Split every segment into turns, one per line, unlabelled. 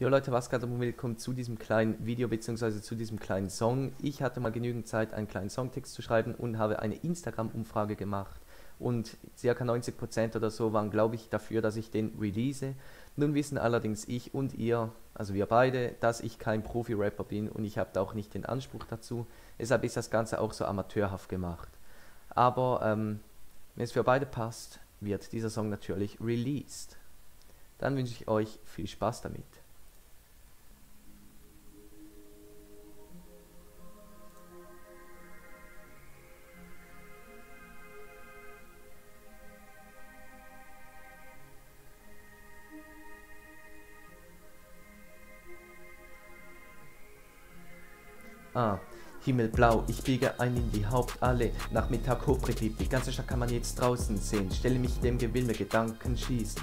Jo Leute, was geht und willkommen zu diesem kleinen Video bzw. zu diesem kleinen Song. Ich hatte mal genügend Zeit, einen kleinen Songtext zu schreiben und habe eine Instagram-Umfrage gemacht. Und ca. 90% oder so waren, glaube ich, dafür, dass ich den release. Nun wissen allerdings ich und ihr, also wir beide, dass ich kein Profi-Rapper bin und ich habe da auch nicht den Anspruch dazu. Deshalb ist das Ganze auch so amateurhaft gemacht. Aber ähm, wenn es für beide passt, wird dieser Song natürlich released. Dann wünsche ich euch viel Spaß damit. Ah, Himmelblau, ich biege ein in die Hauptallee. Nachmittag hochbetrieb, die ganze Stadt kann man jetzt draußen sehen. Stelle mich dem Gewinn mir Gedanken schießen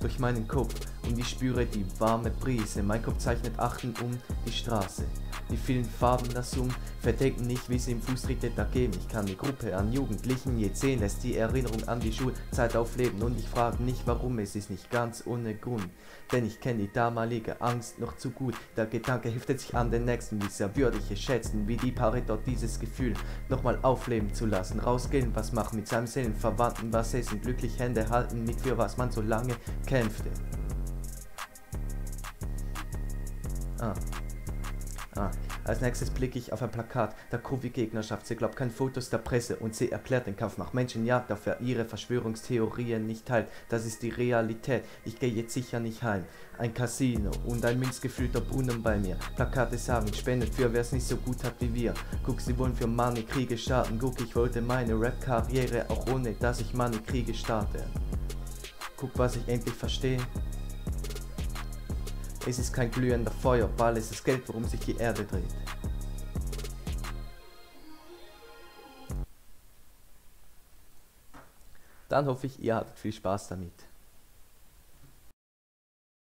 durch meinen Kopf und ich spüre die warme Brise. Mein Kopf zeichnet Achten um die Straße. Die vielen Farben das um, verdecken nicht, wie sie im Fußtritt ergeben. Ich kann die Gruppe an Jugendlichen jetzt sehen, lässt die Erinnerung an die Schulzeit aufleben. Und ich frage nicht warum, es ist nicht ganz ohne Grund. Denn ich kenne die damalige Angst noch zu gut. Der Gedanke heftet sich an den nächsten, wie sehr würde ich es schätzen, wie die Paare dort dieses Gefühl nochmal aufleben zu lassen. Rausgehen, was machen mit seinem Seelenverwandten, was essen, glücklich Hände halten, mit für was man so lange kämpfte. Ah. Ah. Als nächstes blicke ich auf ein Plakat der Covid-Gegnerschaft. Sie glaubt kein Fotos der Presse und sie erklärt den Kampf nach Menschenjagd, auf wer ihre Verschwörungstheorien nicht teilt. Das ist die Realität. Ich gehe jetzt sicher nicht heim. Ein Casino und ein münzgefüllter Brunnen bei mir. Plakate sagen, spendet für wer es nicht so gut hat wie wir. Guck, sie wollen für Money Kriege starten. Guck, ich wollte meine Rap-Karriere auch ohne, dass ich Money Kriege starte. Guck, was ich endlich verstehe. Es ist kein glühender Feuerball, es ist Geld, worum sich die Erde dreht. Dann hoffe ich, ihr hattet viel Spaß damit.